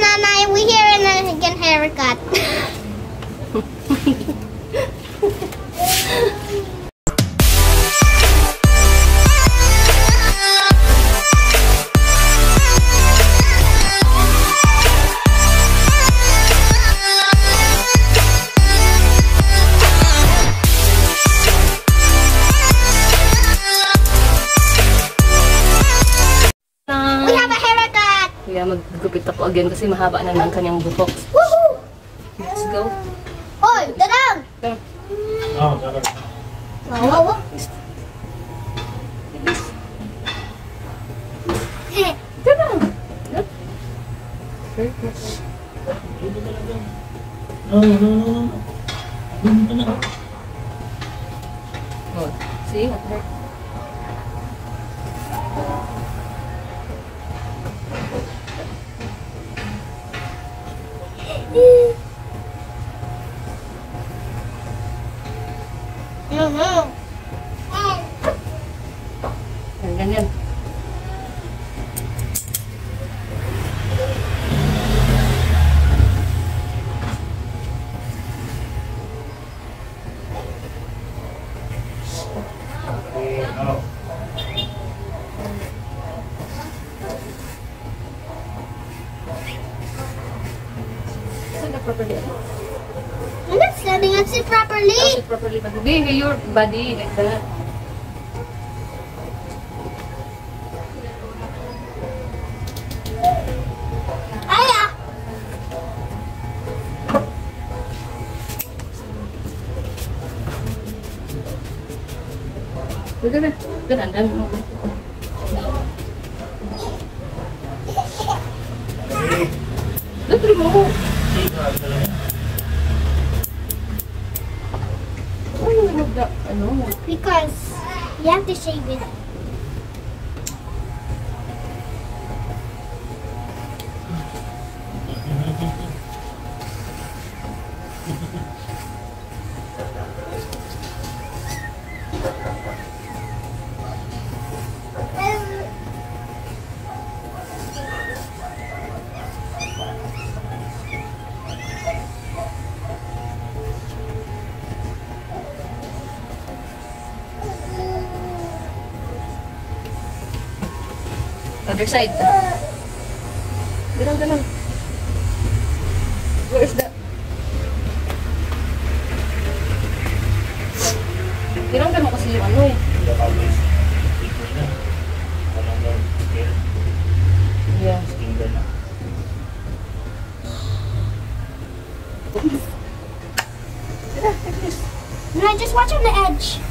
Mama, we here and then get haircut. Again kasi mahaba na ng kanyang buhok. Woohoo! Let's go. Hoy, dadang! Oh, dapat. Wawa. No, no, no, no. Up. Sit properly. Sit properly. But be your body like that. Aya! Good na. Good, ang dami mo. Dutri mo. Yung magda? Ano? Because you have to shave it. Other side. Ganun, ganun. Where is the... Tinanggal mo kasi yung ano eh. Yeah. No, just watch on the edge.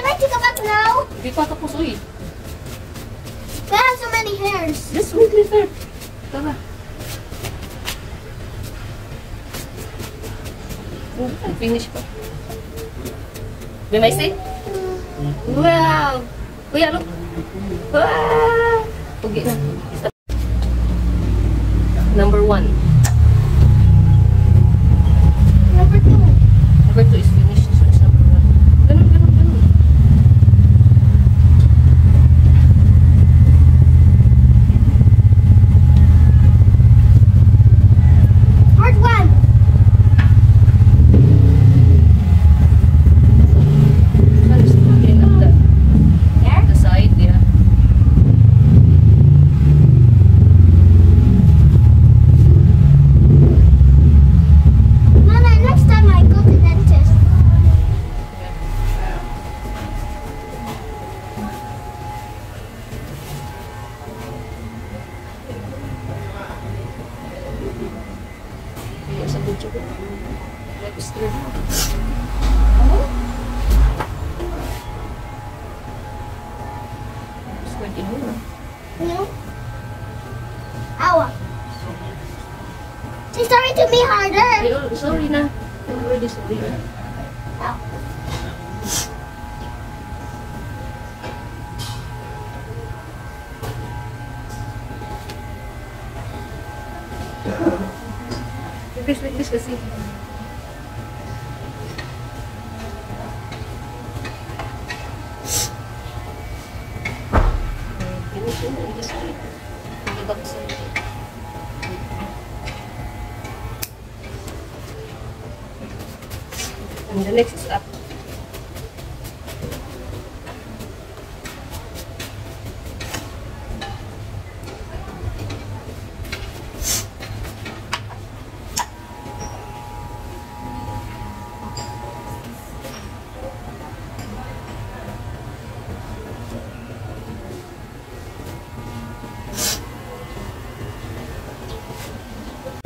You like to go back now? Di pa tapos, uy. They have so many hairs. Just wait later. Tara. Oh, finish pa. Be may say? Wow! Kuya, look. Wow! Pugi na. Number one. Live stream. Squid in mo. No. Ow. She's starting to be harder. Ay, oh, sorry na. I'm already sorry. Ow. Like this, And the next is up.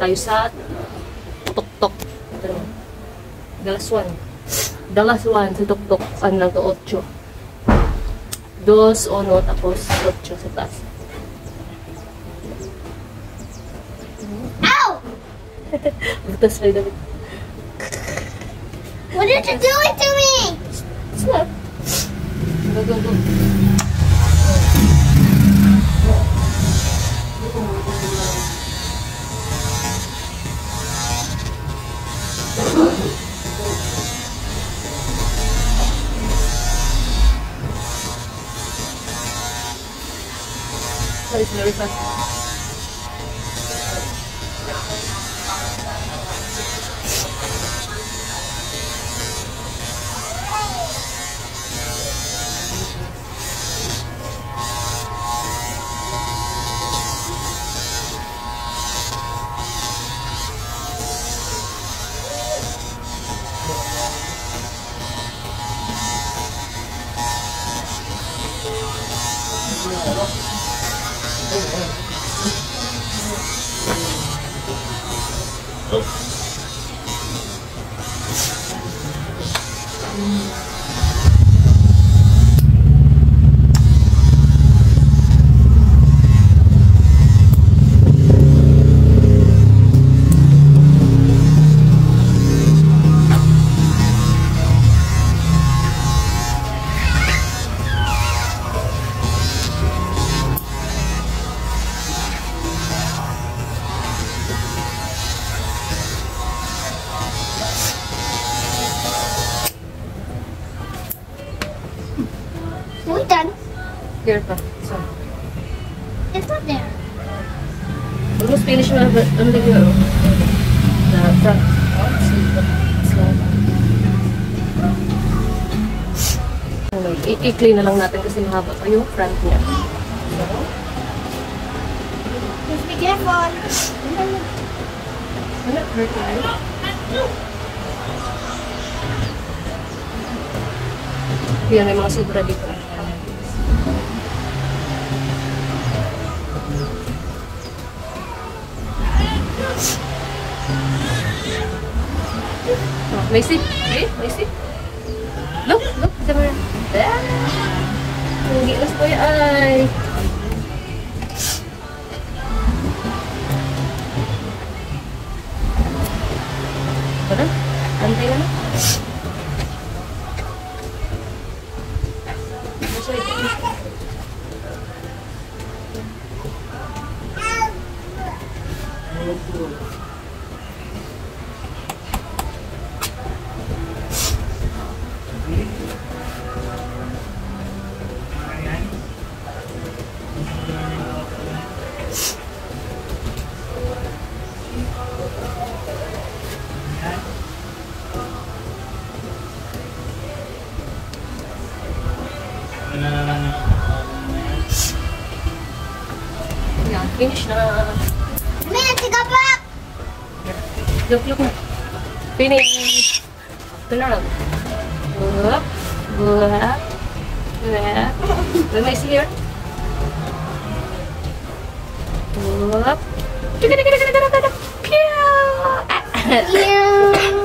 Tayo sa tuktok. Ito. The last one. The last one sa tuktok. Ano lang to? Ocho. Dos, ono, tapos ocho sa taas. Ow! Butas na damit. What did you do it to me? Snap. Go, go, go. That is very Thank. Here pa. So, It's not there. almost finish na ano lang yun? The front. I-clean na lang natin kasi mahaba pa yung front niya. So, Just be careful. Wala, hurt right? Yan, may mga sobra dito. Oh? Okay, Macy? Look, look, camera. Ah! Ang gilas ko yung ay. Tara, antay na na. Yan, finish na. Man, to go back. Look, look na. Finish. Turn around. Up. Up. Up. Let me see here. Up. Tiga, tiga, tiga, tiga, tiga. Pew! Ah. Meow.